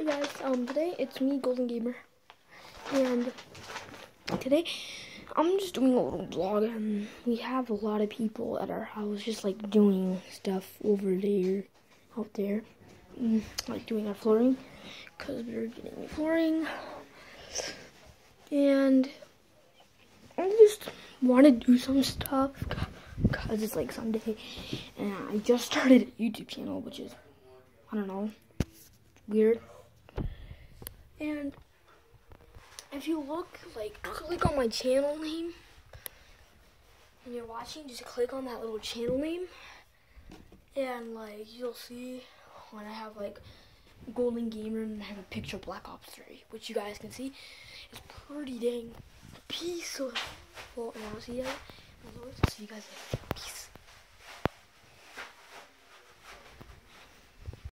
Hey guys, um, today it's me, Golden Gamer, and today I'm just doing a little vlog, and we have a lot of people at our house just like doing stuff over there, out there, mm, like doing our flooring, because we're getting flooring, and I just want to do some stuff, because it's like Sunday, and I just started a YouTube channel, which is, I don't know, weird. And if you look, like, click on my channel name. When you're watching, just click on that little channel name. And, like, you'll see when I have, like, Golden Gamer and I have a picture of Black Ops 3, which you guys can see. It's pretty dang peaceful. And I'll see you guys. See you guys later.